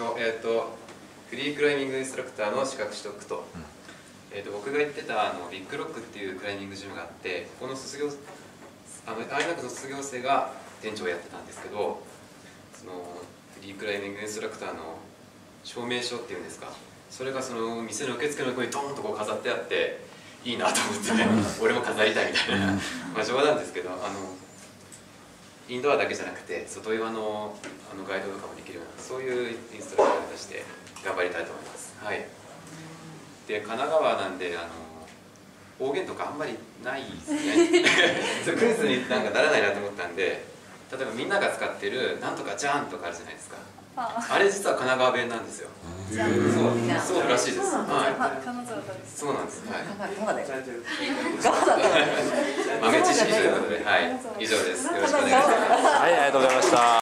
今日えっ、とフリークライミングインストラクターの資格取得と,、えー、と僕が行ってたあのビッグロックっていうクライミングジムがあってここの卒業あの大学の卒業生が店長をやってたんですけどそのフリークライミングインストラクターの証明書っていうんですかそれがその店の受付の横にドーンとこう飾ってあっていいなと思ってね俺も飾りたいみたいなまあ冗談ですけどあのインドアだけじゃなくて外岩のあのガイドとかもできるようなそういうインストラクターとして頑張りたいと思います。はい。で神奈川なんであの方言とかあんまりないですね。そうクイズになんかならないなと思ったんで例えばみんなが使ってる「なんとかじゃん」とかあるじゃないですか。あれ実は神奈川弁なんですよ。じゃんそうそうらしい。ですそうなんです。はい以上です。よろしくお願いします。はいありがとうございました。